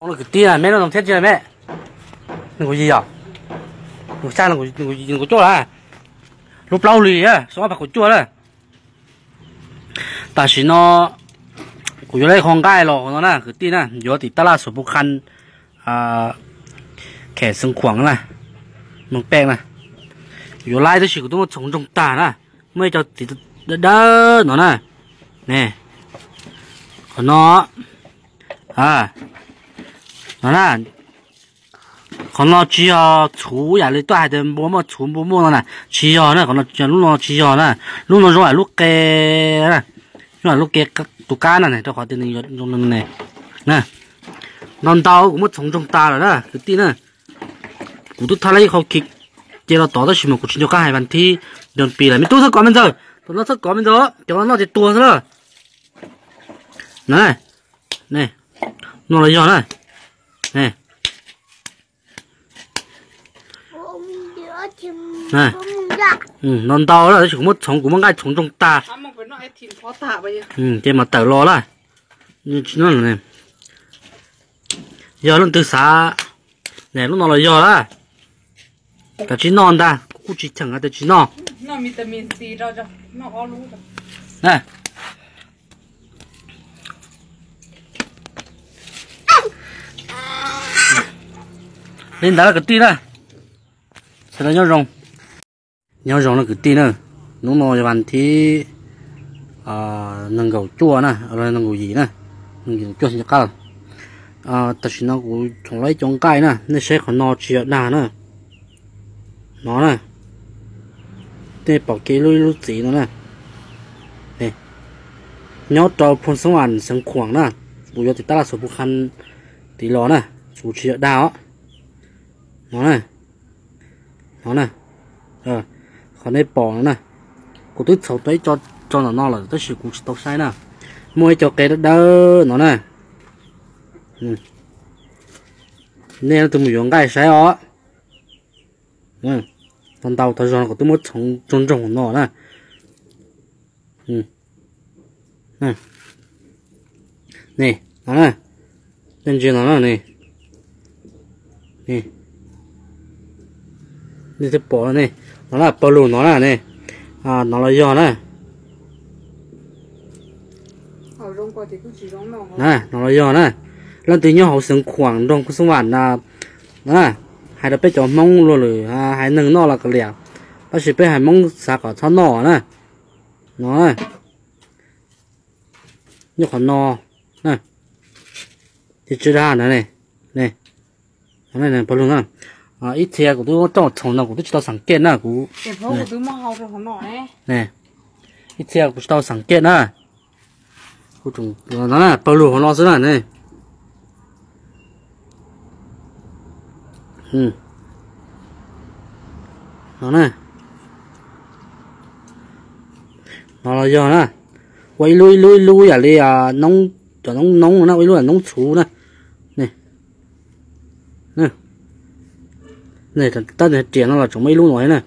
là cái tia mẹ nó làm thế chưa mẹ nó có gì à nó sao nó có nó có nó có chỗ là lúc lâu lì á sao mà có chỗ là ta chỉ nó của cái không gai lọ nó nè cái tia nè giờ thì ta là số bốc khăn à kẻ sinh khoáng nè mông bèn nè giờ lại thì chỉ có tôi trồng trồng tà nè mới cho thì đỡ nó nè nè còn nó à nó nè còn nó chỉ có chú nhà lấy tôi hay bố mà chú bố mua nè chỉ có nè còn nó chỉ lúc nó chỉ nè lúc nó rồi lúc kê nè lúc là lúc kê các tụ cá này, cho khỏi tiền này trong này nè non tàu cũng mất sống trong ta rồi đó cái tin nè cũng tôi thay lấy không kịp chỉ là tỏ ra chỉ một cuộc chiến cho hai bạn thi đường pì là mình tôi sẽ có bây giờ tôi nó sẽ có bây giờ cho nó chỉ tua thôi này này nó là do này này này ừ non tàu là chỉ có một sống của một cái sống trong ta. Giờ ừ thế mà tự lo là như nó là này. Giờ nó từ xa này lúc nó là do đó. Cả chỉ non ta cũng chỉ chẳng là chỉ non. Nó vitamin C đâu cho nó có lú rồi này nên đó là cái tí đó sẽ là nhau rồng. Nhau rồng là cái tí nữa nó nó cho bạn thì à nâng gầu chua nè rồi nâng gầu gì nè nâng gầu chua sẽ cao. À tất nhiên nó cũng trồng lấy trồng cây nè nên sẽ còn nó chỉ là nữa, nó nè để bảo kê lui lui gì nữa nè nè. Nhau trò phun sông ăn sông khoảng nè bây giờ thì ta là số bút khăn tí lò nè chủ chỉ đạo á nó nè nó nè ờ. Còn đây bỏ nó nè cô tôi sầu tới cho cho nó no là tôi sự cũng tao sai nè mua cho cái đó đỡ nó nè ừ. nên tôi muốn dùng cái sai ó ừ. Con tàu tao của tôi muốn trồng trồng trồng nó nè ừ. Ừ, nè nó nè bên trên nó nè nè đi tiếp bỏ này nó là bỏ lùn nó là này à nó là do này nè nó là do này lần thứ nhau học sinh khoảng đông cái sinh hoạt là nè hai đứa bé cho mong luôn rồi à hai nâng nó là cái liền bác sĩ bé hai mong sao có cho nó nè nó này như còn nó nè thì chưa ra nữa này này này này bao luôn nè à ít xe của tôi trong trong nào của tôi chỉ tao sáng kiến nè đấy nè ít xe của tao sáng kiến nè của chúng nó nè bao luôn nó rất là này ừ nó nè nó là do nè quay lui lui lui à đi à nông cho nông nông nó quay lui là nông chú nè này thật tất là tiền nó là chúng mấy luôn rồi nè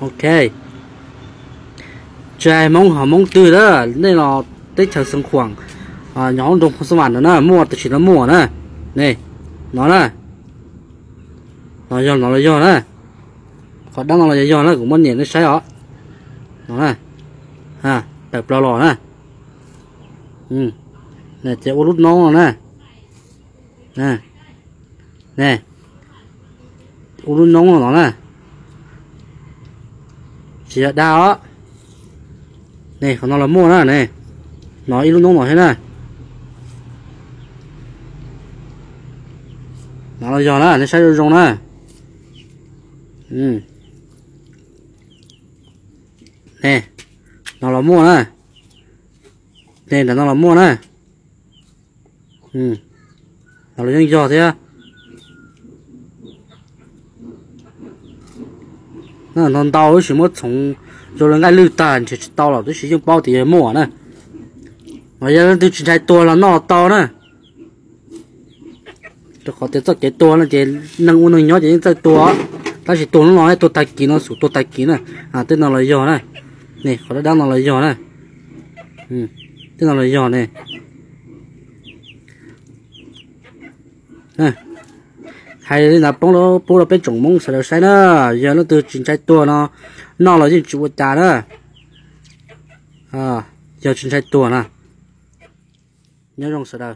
ok trai mong họ mong từ đó nên là tết chờ sân khoảng à nhóm đồng không sản nữa nè mua thì chỉ là mua nè này nó nè nó do nó là do nè còn đang là do nó cũng muốn nhìn nó sai đó nó nè ha đẹp lo lò nè ừ nè chạy ô lút nón nè nè nè ô lút nón nó nè chỉ là đau á nè còn nó là mua nè nè nó ít lút nón nó thế nè nó là do nè nó sai rồi nè ừ nè nó là mua nè nè là nó là mua nè ừ nó là những giò thế 那那刀为什么从有人爱绿蛋就刀了，都使用包底抹呢？我要都只才多了那刀呢？tôi có thể cho cái tua là cái nâng u nâng nhỏ chỉ cho tua ta chỉ tua nó nói tua tay kín nó sủ tua tay kín này à tên nó là giò này này có đang nó là giò này ừ tên nó là giò này à hay là bông lô bông lô bên trồng mông sợ sai nữa giờ nó từ chính trái tua nó nó là gì chủ già đó. À giờ chính trái tua nè. Nhớ rong sợ đâu